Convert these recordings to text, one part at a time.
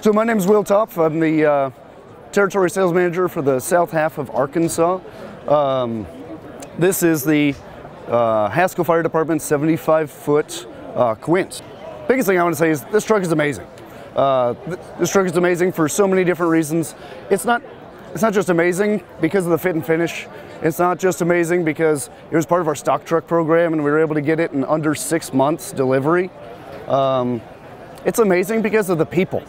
So my name is Will Topf. I'm the uh, territory sales manager for the south half of Arkansas. Um, this is the uh, Haskell Fire Department 75 foot uh, Quint. Biggest thing I want to say is this truck is amazing. Uh, th this truck is amazing for so many different reasons. It's not it's not just amazing because of the fit and finish. It's not just amazing because it was part of our stock truck program and we were able to get it in under six months delivery. Um, it's amazing because of the people.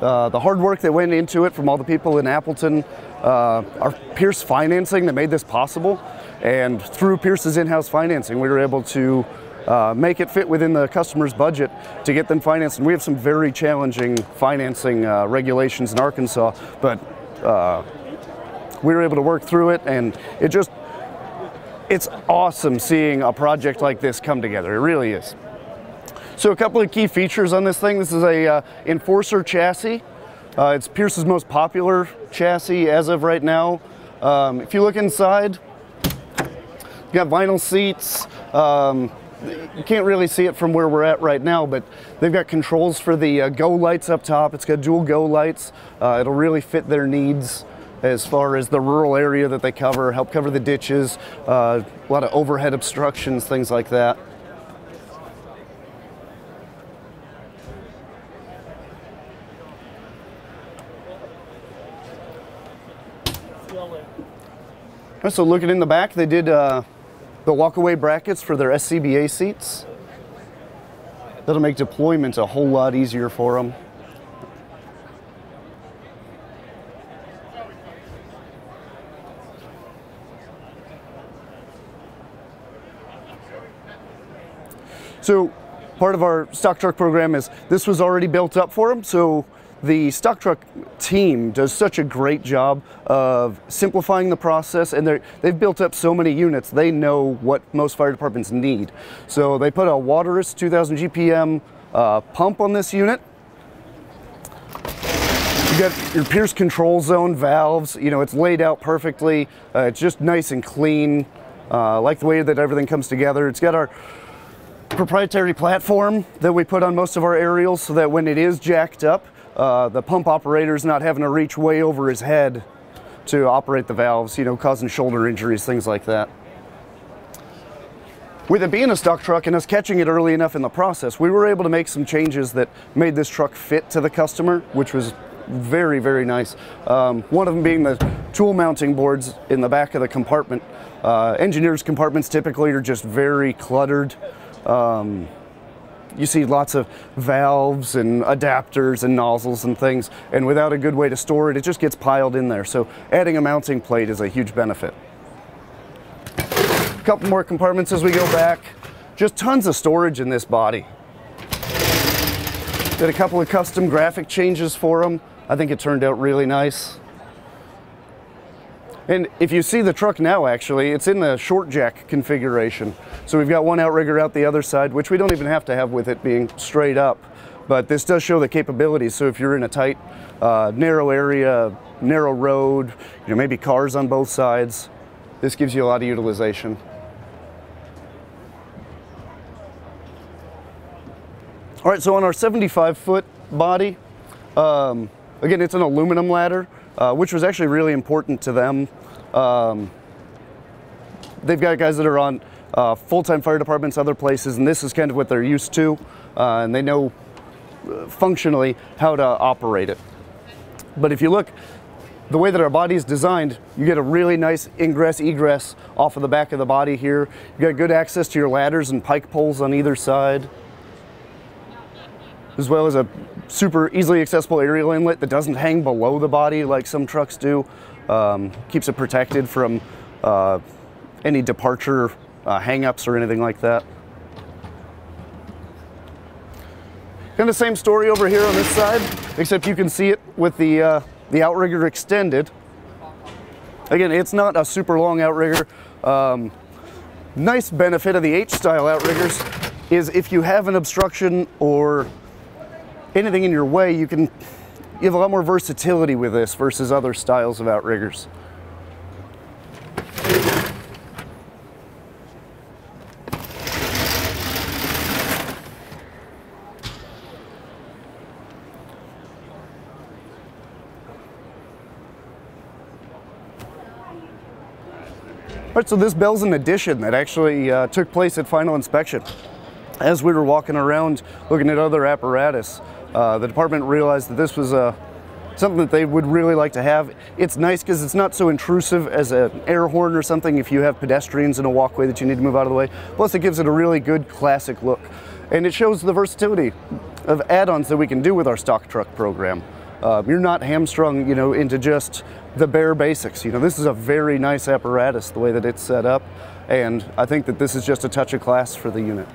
Uh, the hard work that went into it from all the people in Appleton, uh, our Pierce financing that made this possible. And through Pierce's in-house financing, we were able to uh, make it fit within the customer's budget to get them financed. And we have some very challenging financing uh, regulations in Arkansas, but uh, we were able to work through it and it just, it's awesome seeing a project like this come together. It really is. So a couple of key features on this thing. This is a uh, Enforcer chassis. Uh, it's Pierce's most popular chassis as of right now. Um, if you look inside, you got vinyl seats. Um, you can't really see it from where we're at right now, but they've got controls for the uh, Golights up top. It's got dual Golights. Uh, it'll really fit their needs as far as the rural area that they cover, help cover the ditches, uh, a lot of overhead obstructions, things like that. So looking in the back, they did uh, the walkaway brackets for their SCBA seats. That'll make deployment a whole lot easier for them. So part of our stock truck program is this was already built up for them. So the stock truck team does such a great job of simplifying the process and they've built up so many units they know what most fire departments need. So they put a Waterous 2000 GPM uh, pump on this unit. You got your Pierce control zone valves you know it's laid out perfectly uh, it's just nice and clean. Uh, like the way that everything comes together. It's got our proprietary platform that we put on most of our aerials so that when it is jacked up uh, the pump operator's not having to reach way over his head to operate the valves, you know, causing shoulder injuries, things like that. With it being a stock truck and us catching it early enough in the process, we were able to make some changes that made this truck fit to the customer, which was very, very nice. Um, one of them being the tool mounting boards in the back of the compartment. Uh, engineers' compartments typically are just very cluttered. Um, you see lots of valves and adapters and nozzles and things, and without a good way to store it, it just gets piled in there. So adding a mounting plate is a huge benefit. A couple more compartments as we go back. Just tons of storage in this body. Did a couple of custom graphic changes for them. I think it turned out really nice. And if you see the truck now, actually, it's in the short jack configuration. So we've got one outrigger out the other side, which we don't even have to have with it being straight up. But this does show the capabilities. So if you're in a tight, uh, narrow area, narrow road, you know, maybe cars on both sides, this gives you a lot of utilization. All right, so on our 75 foot body, um, again, it's an aluminum ladder, uh, which was actually really important to them um, they've got guys that are on uh, full-time fire departments, other places, and this is kind of what they're used to, uh, and they know uh, functionally how to operate it. But if you look, the way that our body is designed, you get a really nice ingress egress off of the back of the body here. You got good access to your ladders and pike poles on either side, as well as a super easily accessible aerial inlet that doesn't hang below the body like some trucks do. Um, keeps it protected from uh, any departure uh, hangups or anything like that. Kind of the same story over here on this side, except you can see it with the, uh, the outrigger extended. Again, it's not a super long outrigger. Um, nice benefit of the H-style outriggers is if you have an obstruction or anything in your way, you can you have a lot more versatility with this versus other styles of outriggers. All right, so this bell's an addition that actually uh, took place at final inspection. As we were walking around looking at other apparatus, uh, the department realized that this was a something that they would really like to have. It's nice because it's not so intrusive as an air horn or something if you have pedestrians in a walkway that you need to move out of the way. Plus it gives it a really good classic look. And it shows the versatility of add-ons that we can do with our stock truck program. Uh, you're not hamstrung, you know, into just the bare basics. You know, this is a very nice apparatus the way that it's set up, and I think that this is just a touch of class for the unit.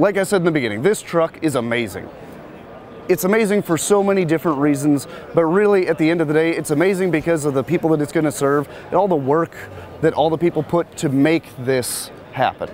Like I said in the beginning, this truck is amazing. It's amazing for so many different reasons, but really at the end of the day, it's amazing because of the people that it's going to serve and all the work that all the people put to make this happen.